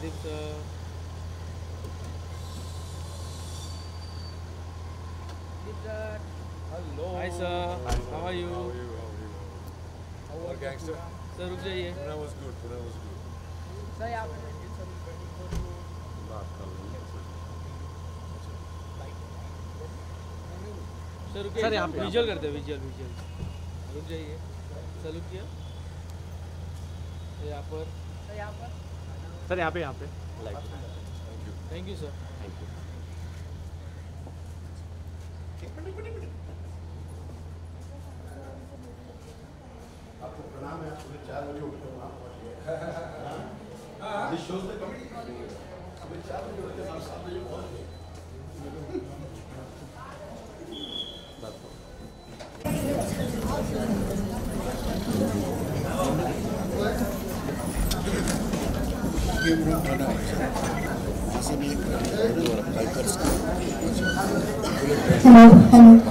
Pradeep sir hello hi sir how are you how are gangster sir रुक जाइए पुणे वाज good Pune वाज good sir आप पे बात कर लो सर रुकिए सर यहाँ पे विजुअल कर दे विजुअल विजुअल रुक जाइए सर रुकिए यहाँ पर सर यहाँ पर पे यहाँ पे। थैंक यू सर आपको 嗯。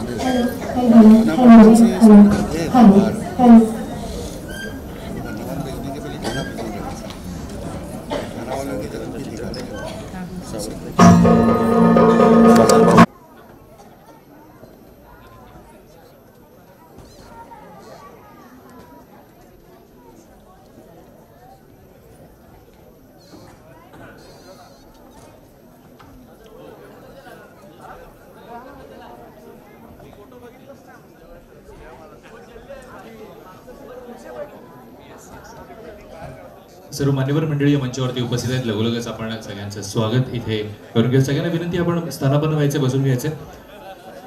सर्व मान्यवर मंडळी मंचावरती उपस्थित आहेत. लगोलगच आपण सगळ्यांचं स्वागत इथे करून घेऊ. सगळ्यांना विनंती आपण स्थानापन्न व्हायचे बसून घ्यायचे.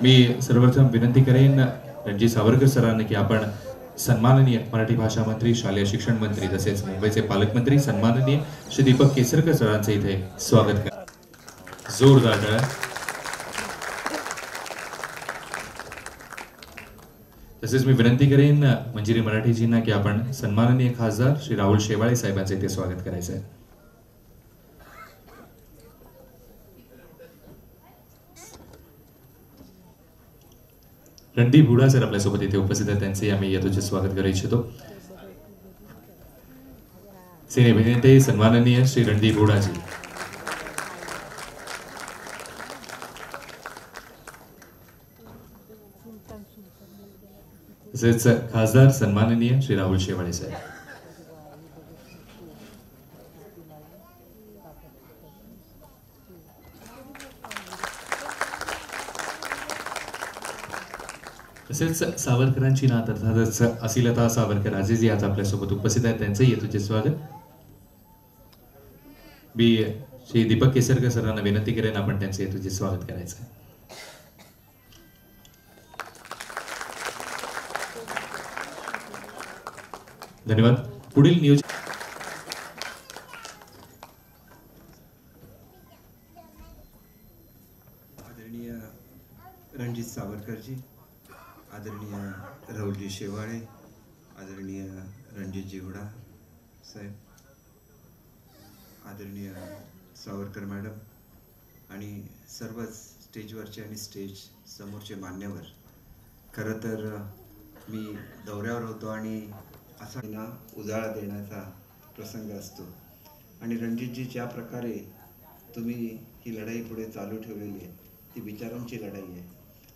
मी सर्वप्रथम विनंती करेन रणजित सावरकर सरांना की आपण सन्माननीय मराठी भाषा मंत्री शालेय शिक्षण मंत्री तसेच मुंबईचे पालकमंत्री सन्माननीय श्री दीपक केसरकर सरांचे इथे स्वागत करा. जोरदार तसेच मी विनंती करेन मंजिरी मराठीजींना की आपण सन्माननीय खासदार श्री राहुल शेवाळे साहेबांचे इथे स्वागत करायचं आहे रणदीप हुडा सर आपल्यासोबत इथे उपस्थित आहेत त्यांचे आम्ही यथोचित स्वागत करू इच्छितो. सिने अभिनेते सन्माननीय श्री रणदीप हुडाजी तसेच खासदार सन्माननीय श्री राहुल शेवाळे साहेब. तसेच सावरकरांची नात अर्थातच असिलता सावरकर आजीजी आज आपल्यासोबत उपस्थित आहेत. त्यांचंही येतुचे स्वागत. मी श्री दीपक केसरकर सरांना विनंती करेन आपण त्यांचं येतुचे स्वागत करायचं धन्यवाद. पुढील नियोजन आदरणीय रणजित सावरकरजी आदरणीय राहुलजी शेवाळे आदरणीय रणजित जिवडा साहेब आदरणीय सावरकर मॅडम आणि सर्वच स्टेजवरचे आणि स्टेज समोरचे मान्यवर. खरं तर मी दौऱ्यावर होतो आणि असा ना उजाळा देण्याचा प्रसंग असतो. आणि रणजितजी ज्या प्रकारे तुम्ही ही लढाई पुढे चालू ठेवलेली आहे ती विचारांची लढाई आहे.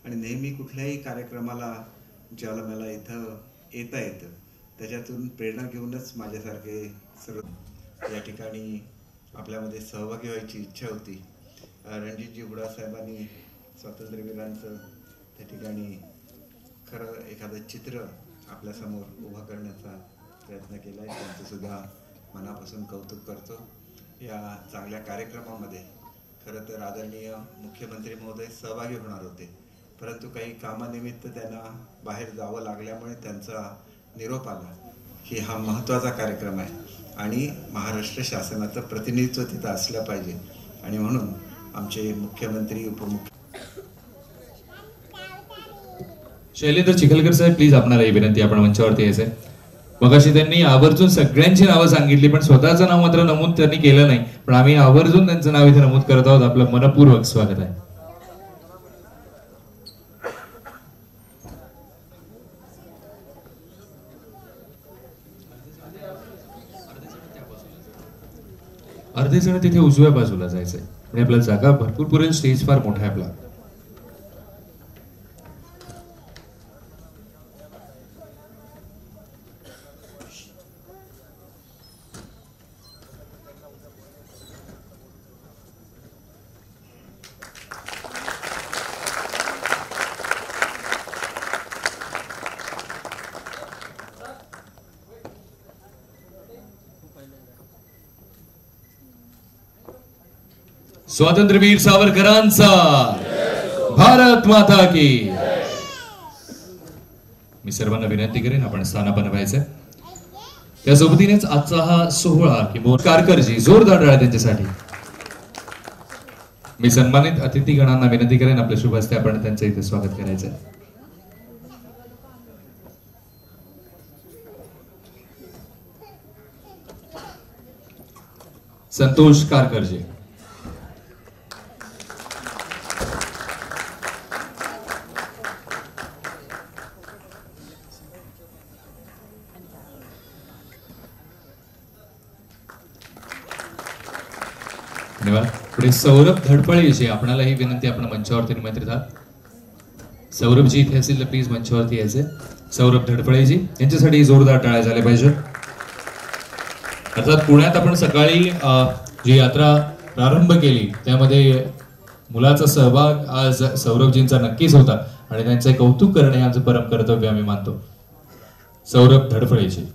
आणि नेहमी कुठल्याही कार्यक्रमाला ज्याला मला इथं येता येतं त्याच्यातून प्रेरणा घेऊनच माझ्यासारखे सर्व या ठिकाणी आपल्यामध्ये सहभागी व्हायची इच्छा होती. रणजितजी हुडासाहेबांनी स्वातंत्र्यवीरांचं त्या ठिकाणी खरं एखादं चित्र आपल्यासमोर उभं करण्याचा प्रयत्न केला आहे त्यांचंसुद्धा मनापासून कौतुक करतो. या चांगल्या कार्यक्रमामध्ये खरं तर आदरणीय मुख्यमंत्री महोदय सहभागी होणार होते. परंतु काही कामानिमित्त त्यांना बाहेर जावं लागल्यामुळे त्यांचा निरोप आला की हा महत्त्वाचा कार्यक्रम आहे आणि महाराष्ट्र शासनाचं प्रतिनिधित्व तिथं असलं पाहिजे. आणि म्हणून आमचे मुख्यमंत्री उपमुख्य शैलेंद्र चिखलकर साहेब प्लीज आपणाला ही विनंती आपण मंचावरती यायचंय. मगाशी त्यांनी आवर्जून सगळ्यांची नावं सांगितली पण स्वतःचं नाव मात्र नमूद त्यांनी केलं नाही. पण आम्ही आवर्जून त्यांचं नाव इथे नमूद करत आहोत. आपलं मनपूर्वक स्वागत आहे. अर्धे जण तिथे उजव्या बाजूला जायचंय. आणि आपला जागा भरपूर पुरेल. स्टेज फार मोठा आहे आपला. स्वातंत्र्यवीर सावरकरांचा. भारत माता की. मी सर्वांना विनंती करेन आपण स्थान बनवायचं त्यासोबतीनेच आजचा हा सोहळा किंवा कारकरजी जोरदार टाळ्या त्यांच्यासाठी. मी सन्मानित अतिथीगणांना विनंती करेन आपल्या शुभ हस्ते आपण त्यांचं इथे स्वागत करायचंय संतोष कारकरजी. पुढे सौरभ धडपळे जी आपणाला ही विनंती आपण मंचावरती निमंत्रित आहात. सौरभजी इथे असेल तर प्लीज मंचावरती यायचे. सौरभ धडपळेजी यांच्यासाठी जोरदार टाळ्या झाल्या पाहिजेत. अर्थात पुण्यात आपण सकाळी जी यात्रा प्रारंभ केली त्यामध्ये मुलाचा सहभाग आज सौरभजींचा नक्कीच होता आणि त्यांचे कौतुक करणे आमचं परम कर्तव्य आम्ही मानतो. सौरभ धडफळेजी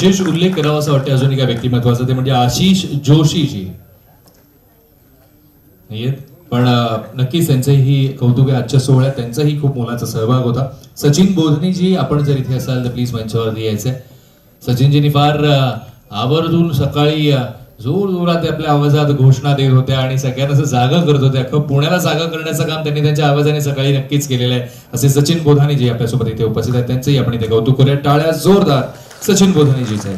विशेष उल्लेख करावा असं वाटते अजून एका व्यक्तिमत्वाचा ते म्हणजे आशिष जोशीजी. नाहीयेत? पण नक्कीच त्यांचंही कौतुक आजच्या सोहळ्यात त्यांचाही खूप मोलाचा सहभाग होता. सचिन बोधनीजी आपण जर इथे असाल तर प्लीज मंचावरती यायचंय. सचिनजीनी फार आवर्जून सकाळी जोर जोरात आपल्या आवाजात घोषणा देत होत्या आणि सगळ्यांना असं जागा करत होत्या. अख्खं पुण्याला जागा करण्याचं काम त्यांनी त्यांच्या आवाजाने सकाळी नक्कीच केलेलं आहे. असे सचिन बोधानीजी आपल्यासोबत इथे उपस्थित आहेत. त्यांचंही आपण इथे कौतुक करूया. टाळ्या जोरदार. सचिन बोधानीजीचं आहे.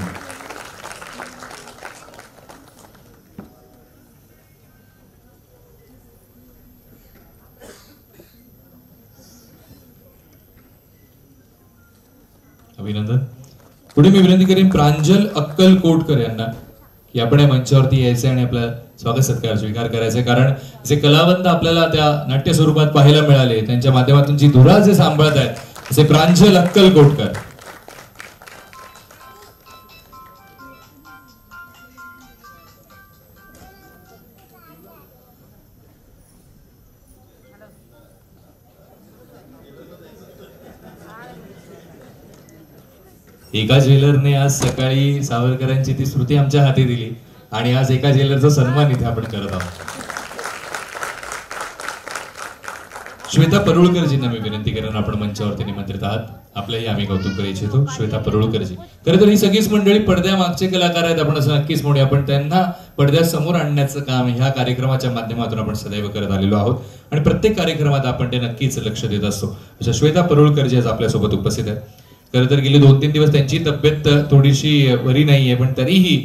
अभिनंदन. पुढे मी विनंती करेन प्रांजल अक्कल कोटकर यांना की आपण या मंचावरती यायचे आणि आपला स्वागत सत्कार स्वीकार करायचे कारण जे कलावंत आपल्याला त्या नाट्य स्वरूपात पाहायला मिळाले त्यांच्या माध्यमातून जी धुरा जे सांभाळत आहेत असे प्रांजल अक्कल कोटकर एका ज्वेलरने आज सकाळी सावरकरांची ती स्मृती आमच्या हाती दिली. आणि आज एका ज्वेलरचा सन्मान इथे आपण करत आहोत. श्वेता परुळकरजींना मी विनंती करेन आपण मंचावरती निमंत्रित आहात. आपल्याही आम्ही कौतुक करू इच्छितो. श्वेता परुळकरजी. खरं तर ही सगळीच मंडळी पडद्यामागचे कलाकार आहेत. आपण असं नक्कीच म्हणूया पण त्यांना पडद्यासमोर आणण्याचं काम ह्या कार्यक्रमाच्या माध्यमातून आपण सदैव करत आलेलो आहोत. आणि प्रत्येक कार्यक्रमात आपण ते नक्कीच लक्ष देत असतो. अशा श्वेता परुळकरजी आज आपल्यासोबत उपस्थित आहेत. खरं तर गेले दोन तीन दिवस त्यांची तब्येत थोडीशी बरी नाहीये पण तरीही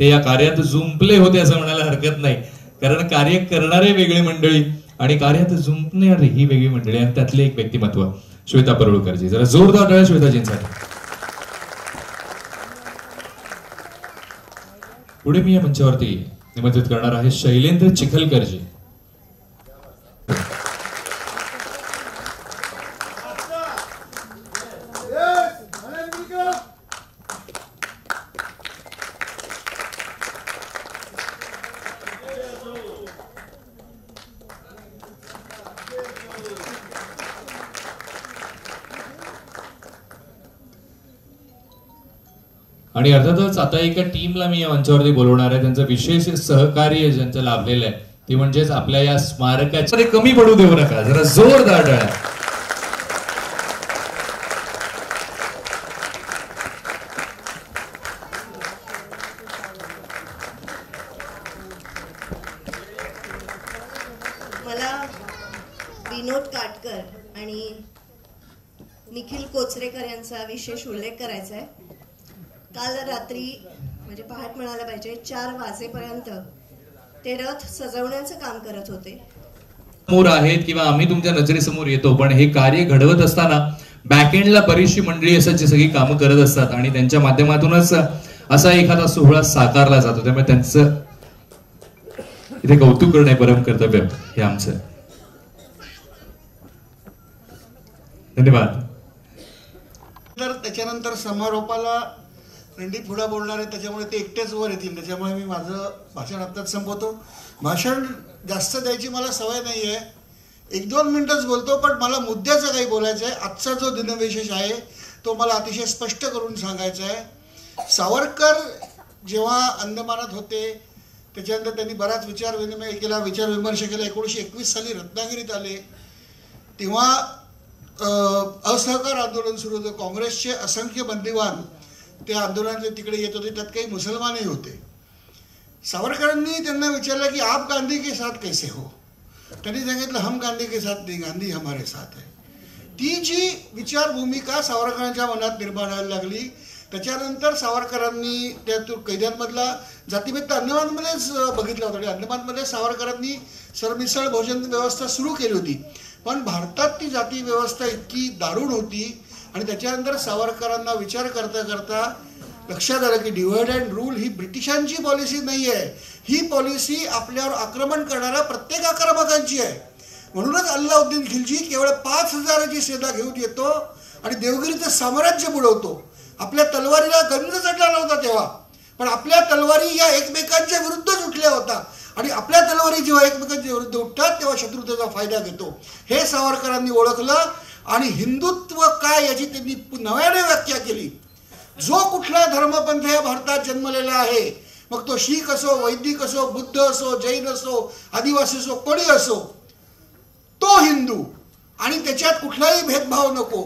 ते या कार्यात जुंपले होते असं म्हणायला हरकत नाही. कारण कार्य करणारे वेगळी मंडळी आणि कार्यात झुंपणारी ही वेगळी मंडळी आणि त्यातले एक व्यक्तिमत्व श्वेता परुळकरजी. जरा जोरदार टाळ्या श्वेताजींसाठी. पुढे मी या मंचावरती निमंत्रित करणार आहे शैलेंद्र चिखलकरजी. आणि अर्थातच आता एका टीमला मी या मंचावरती बोलवणार आहे. त्यांचं विशेष सहकार्य ज्यांचं लाभलेलं आहे ते म्हणजेच आपल्या या स्मारकाच्या ते कमी पडू देऊ नका जरा जोरदार टाळ्या मला विनोद काटकर आणि निखिल कोचरेकर यांचा विशेष उल्लेख करायचा आहे काल रात्री म्हणजे पहाट चार वाजेपर्यंत ते रथ सजवण्याचं काम करत होते. समोर आहेत किंवा आम्ही तुमच्या नजरेसमोर येतो पण हे कार्य घडवत असताना बॅकएंडला बरीचशी मंडळी असतात जी सगळी कामं करत असतात आणि त्यांच्या माध्यमातूनच असा एखादा सोहळा साकारला जातो. त्यामुळे त्यांचं इथे कौतुक करणं परम कर्तव्य हे आमचं. धन्यवाद. तर त्याच्यानंतर समारोपाला रणदीप पुढा बोलणार आहे त्याच्यामुळे ते एकटेच वर येतील. त्याच्यामुळे मी माझं भाषण आत्ताच संपवतो. भाषण जास्त द्यायची मला सवय नाही आहे एक दोन मिनटंच बोलतो पण मला मुद्द्याचं काही बोलायचं आहे. आजचा जो दिनविशेष आहे तो मला अतिशय स्पष्ट करून सांगायचा आहे सावरकर जेव्हा अंदमानात होते त्याच्यानंतर त्यांनी बराच विचार विनिमय केला विचार विमर्श केला. एकोणीसशे एकवीस साली रत्नागिरीत आले. तेव्हा असहकार आंदोलन सुरू होतं. काँग्रेसचे असंख्य बंदिवान ते आंदोलनाचे तिकडे येत होते त्यात काही मुसलमानही होते. सावरकरांनी त्यांना विचारलं की आप गांधी के साथ कैसे हो? त्यांनी सांगितलं हम गांधी के साथ नाही गांधी हमारे साथ आहे ती जी विचार भूमिका सावरकरांच्या मनात निर्माण व्हायला लागली त्याच्यानंतर सावरकरांनी त्या कैद्यांमधला जातीभेद तर अंदमानमध्येच बघितला होता. आणि अंदमानमध्ये सावरकरांनी सरमिसळ भोजन व्यवस्था सुरू केली होती. पण भारतात ती जाती व्यवस्था इतकी दारुण होती आणि त्याच्यानंतर सावरकरांना विचार करता करता लक्षात आलं की डिवाइड अँड रूल ही ब्रिटिशांची पॉलिसी नाही आहे ही पॉलिसी आपल्यावर आक्रमण करणाऱ्या प्रत्येक आक्रमकांची आहे. म्हणूनच अल्लाउद्दीन खिलजी केवळ पाच हजाराची सेना घेऊन येतो आणि देवगिरीचं साम्राज्य बुडवतो. आपल्या तलवारीला गंज चढला नव्हता तेव्हा. पण आपल्या तलवारी या एकमेकांच्या विरुद्धच उठल्या होता. आणि आपल्या तलवारी जेव्हा एकमेकांच्या विरुद्ध उठतात तेव्हा शत्रुतेचा फायदा घेतो. हे सावरकरांनी ओळखलं. आणि हिंदुत्व काय याची त्यांनी नव्याने व्याख्या केली. जो कुठला धर्मपंथ या भारतात जन्मलेला आहे मग तो शीख असो वैदिक असो बुद्ध असो जैन असो आदिवासी असो कोणी असो तो हिंदू. आणि त्याच्यात कुठलाही भेदभाव नको.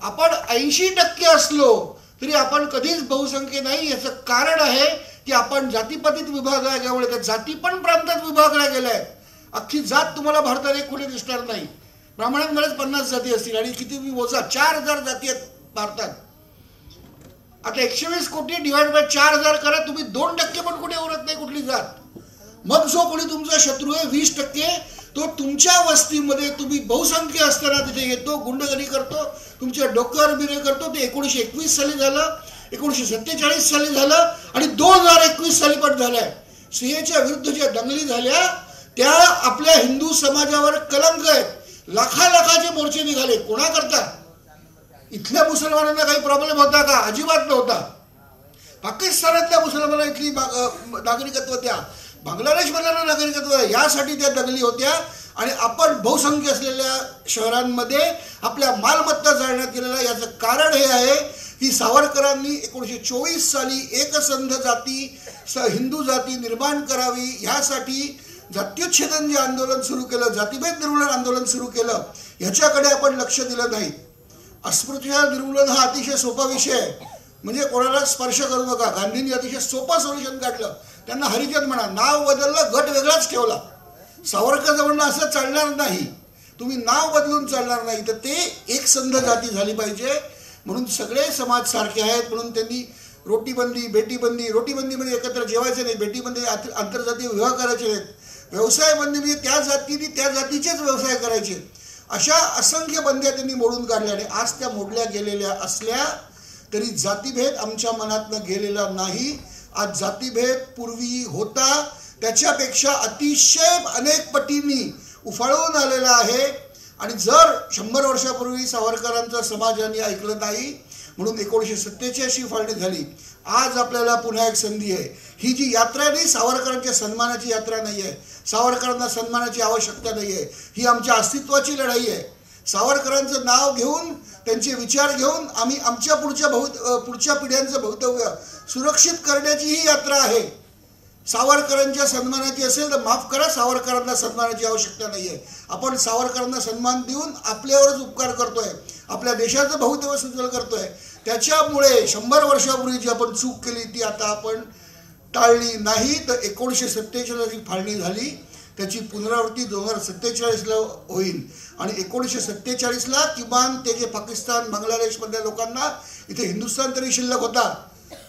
आपण ऐंशी टक्के असलो तरी आपण कधीच बहुसंख्य नाही. याचं कारण आहे की आपण जातीपातीत विभागला गेल्यामुळे त्या जाती पण प्रांतात विभागल्या गेल्या. अख्खी जात तुम्हाला भारतात एक कुठे दिसणार नाही. ब्राह्मणांकडेच पन्नास जाती असतील आणि किती मी मोजा चार हजार जाती आहेत भारतात. आता एकशे वीस कोटी डिवाइड बाय चार हजार करा तुम्ही दोन टक्के पण कुठे उरत नाही कुठली जात. मग जो कोणी तुमचा शत्रू आहे वीस टक्के तो तुमच्या वस्तीमध्ये तुम्ही बहुसंख्य असताना तिथे येतो गुंडगरी करतो तुमच्या डोक्यावर बिरे करतो. ते एकोणीसशे एकवीस साली झालं एकोणीसशे सत्तेचाळीस साली झालं आणि दोन हजार एकवीस साली पण झालंय. सिंहच्या विरुद्ध ज्या दंगली झाल्या त्या आपल्या हिंदू समाजावर कलंक आहेत. लाखा लाखाचे मोर्चे निघाले. कोणा करता इथल्या मुसलमानांना काही प्रॉब्लेम होता का? अजिबात नव्हता. पाकिस्तानातल्या मुसलमानांना इथली नागरिकत्व द्या. बांगलादेशमधल्या नागरिकत्व यासाठी त्या दंगली होत्या. आणि आपण बहुसंख्य असलेल्या शहरांमध्ये आपल्या मालमत्ता जाळण्यात गेलेल्या याचं कारण हे आहे की सावरकरांनी एकोणीसशे चोवीस साली एकसंध जाती स हिंदू जाती निर्माण करावी. ह्यासाठी जात्युच्छेदन जे आंदोलन सुरू केलं जातीभेद निर्मूलन आंदोलन सुरू केलं ह्याच्याकडे आपण लक्ष दिलं नाही. अस्पृश्यता निर्मूलन हा अतिशय सोपा विषय आहे. म्हणजे कोणाला स्पर्श करू नका. गांधींनी अतिशय सोपं सोल्युशन काढलं. त्यांना हरिजन म्हणा नाव बदललं गट वेगळाच ठेवला. सावरकर म्हणणं असं चालणार नाही. तुम्ही नाव बदलून चालणार नाही. तर ते एक संध जाती झाली पाहिजे. म्हणून सगळे समाज सारखे आहेत. म्हणून त्यांनी रोटीबंदी बेटीबंदी रोटीबंदी म्हणजे एकत्र जेवायचे नाही. बेटीबंदी आंतरजातीय विवाह करायचे नाहीत. व्यवसाय बंदी म्हणजे त्या जातीने त्या जातीचेच व्यवसाय करायचे. अशा असंख्य बंद्या त्यांनी मोडून काढल्या आणि आज त्या मोडल्या गेलेल्या असल्या तरी जातीभेद आमच्या मनातनं गेलेला नाही. आज जातीभेद पूर्वी होता. त्याच्यापेक्षा अतिशय अनेक पटींनी उफाळून आलेला आहे. आणि जर शंभर वर्षापूर्वी सावरकरांचं समाजाने ऐकलं नाही म्हणून एकोणीसशे सत्तेचाळीशी फाळणी झाली. आज आपल्याला पुन्हा एक संधी आहे. ही जी यात्रा नाही सावरकरांच्या सन्मानाची यात्रा नाही आहे. सावरकरांना सन्मानाची आवश्यकता नाही आहे. ही आमच्या अस्तित्वाची लढाई आहे. सावरकरांचं नाव घेऊन त्यांचे विचार घेऊन आम्ही आमच्या पुढच्या बहु पुढच्या पिढ्यांचं भवितव्य सुरक्षित करण्याची ही यात्रा आहे. सावरकरांच्या सन्मानाची असेल तर माफ करा सावरकरांना सन्मानाची आवश्यकता नाही आहे. आपण सावरकरांना सन्मान देऊन आपल्यावरच उपकार करतोय. आपल्या देशाचं भवितव्य सुजल करतोय. त्याच्यामुळे शंभर वर्षापूर्वी जी आपण चूक केली ती आता आपण टाळली नाही तर एकोणीसशे सत्तेचाळीसची फाळणी झाली त्याची पुनरावृत्ती दोन हजार सत्तेचाळीसला होईल. आणि एकोणीसशे सत्तेचाळीसला किमान ते जे पाकिस्तान बांगलादेशमधल्या लोकांना इथे हिंदुस्थान तरी शिल्लक होता.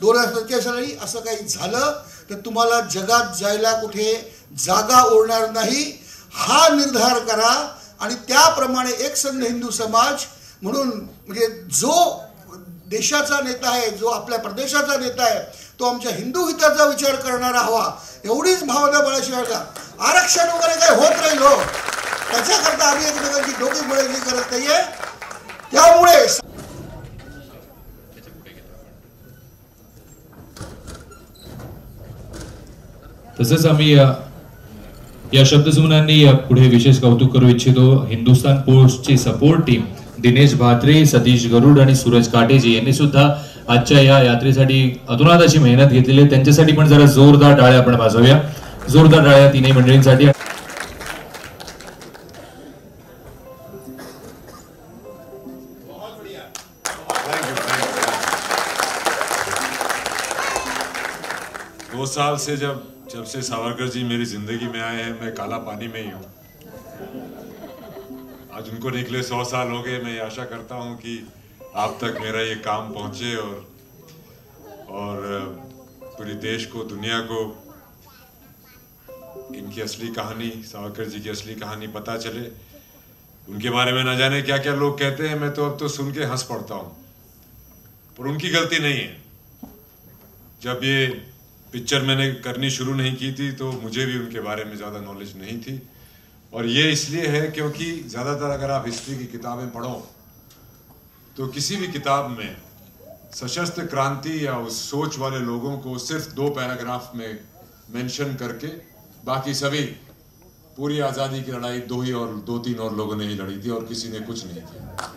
दोन हजार सत्तेचाळीस असं काही झालं तर तुम्हाला जगात जायला कुठे जागा उरणार नाही हा निर्धार करा. आणि त्याप्रमाणे एक संघ हिंदू समाज म्हणून म्हणजे जो देशाचा नेता आहे जो आपल्या प्रदेशाचा नेता आहे तो आमच्या हिंदू हिताचा विचार करणारा हवा एवढीच भावना बळाशिवाय का? आरक्षण वगैरे काही होत राहील हो. त्याच्याकरता आम्ही एकमेकांची डोकी मिळायची करत नाहीये. त्यामुळे तसंच आम्ही या शब्दसुमनांनी पुढे विशेष कौतुक करू इच्छितो. हिंदुस्तान पोस्टची सपोर्ट टीम दिनेश भात्रे, सतीश गरुड आणि सूरज काटेजी यांनी सुद्धा या यात्रेसाठी अतुनात अशी मेहनत घेतलेली जरा जोरदार टाळ्या आपण वाजवूया. जोरदार टाळ्या तिन्ही मंडळींसाठी. दो साल से जब जब से सावरकर जी मेरी ज़िंदगी में आए हैं, मैं काला पानी में ही हूँ। आज उनको निकले सौ साल हो गए, मैं आशा करता हूँ कि आप तक मेरा ये काम पहुँचे और और पूरे देश को, दुनिया को इनकी असली कहानी, सावरकर जी की असली कहानी पता चले। उनके बारे में ना जाने क्या क्या लोग कहते हैं, मैं तो अब तो सुन के हंस पड़ता हूँ। पर उनकी गलती नहीं है। जब ये पिक्चर मैंने करनी शुरू नहीं की थी तो मुझे भी उनके बारे में ज़्यादा नॉलेज नहीं थी। और ये इसलिए है क्योंकि ज़्यादातर अगर आप हिस्ट्री की किताबें पढ़ो तो किसी भी किताब में सशस्त्र क्रांति या उस सोच वाले लोगों को सिर्फ़ दो पैराग्राफ में मेंशन करके बाकी सभी, पूरी आज़ादी की लड़ाई दो ही और दो तीन और लोगों ने ही लड़ी थी और किसी ने कुछ नहीं किया।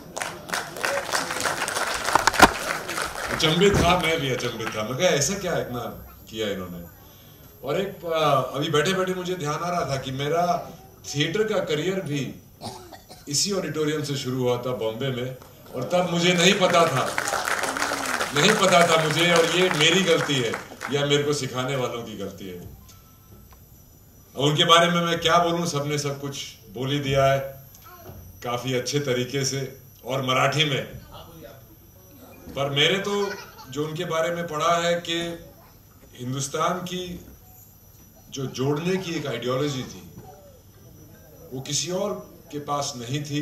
अचंभित था, मैं भी अचंभित था मैं ऐसा क्या इतना किया इन्होंने? और एक अभी बैठे बैठे मुझे ध्यान आ रहा था कि मेरा थिएटर का करियर भी इसी ऑडिटोरियम से शुरू हुआ था बॉम्बे में, और तब मुझे नहीं पता था। नहीं पता था मुझे, और ये मेरी गलती है, या मेरे को सिखाने वालों की गलती है। और उनके बारे में मैं क्या बोलूँ, सबने सब कुछ बोल ही दिया है, काफ़ी अच्छे तरीके से, और मराठी में। पर मेरे तो जो उनके बारे में पढ़ा है कि हिंदुस्तान की जो जोड़ने की एक आइडियोलॉजी थी वो किसी और के पास नहीं थी,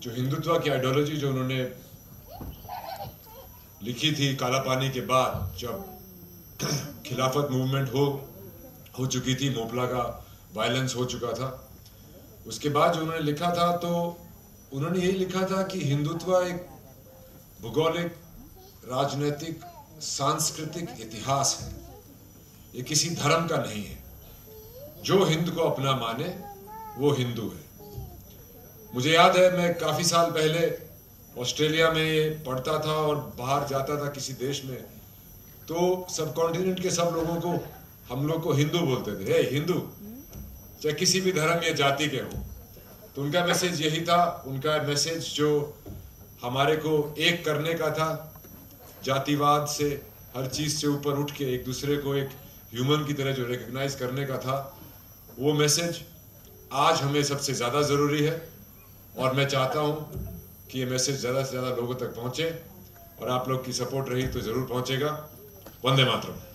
जो हिंदुत्व की आइडियोलॉजी जो उन्होंने लिखी थी काला पानी के बाद, जब खिलाफत मूवमेंट हो हो चुकी थी, मोपला का वायलेंस हो चुका था, उसके बाद जो उन्होंने लिखा था तो उन्होंने यही लिखा था कि हिंदुत्व एक भूगोलिक, राजनीतिक, सांस्कृतिक इतिहास है। ये किसी धर्म का नहीं है। जो हिंद को अपना माने, वो हिंदू है। मुझे याद है, मैं काफ़ी साल पहले ऑस्ट्रेलिया में पढ़ता था और बाहर जाता था किसी देश में तो सब कॉन्टिनेंट के सब लोगों को हम लोग को हिंदू बोलते थे। हे, हिंदू, चाहे किसी भी धर्म या जाति के हो तो उनका मैसेज यही था, उनका मैसेज जो हमारे को एक करने का था, जातिवाद से, हर चीज़ से ऊपर उठ के एक दूसरे को एक ह्यूमन की तरह जो रिकग्नाइज करने का था वो मैसेज आज हमें सबसे ज़्यादा ज़रूरी है और मैं चाहता हूँ कि ये मैसेज ज़्यादा से ज़्यादा लोगों तक पहुँचे और आप लोग की सपोर्ट रही तो ज़रूर पहुंचेगा। वंदे मातरम।